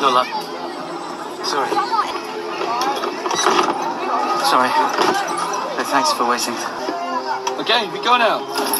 No luck. Sorry. Sorry. But thanks for waiting. Okay, we go now.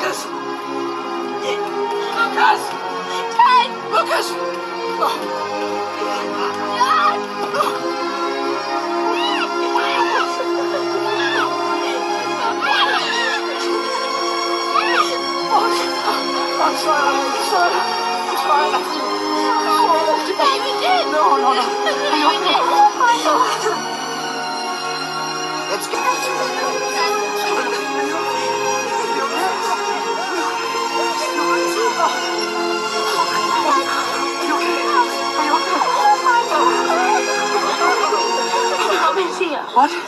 Lucas! Lucas! Dad! Lucas! Oh. I'm sorry, I'm sorry. I'm sorry. Baby did! No, no, no. What?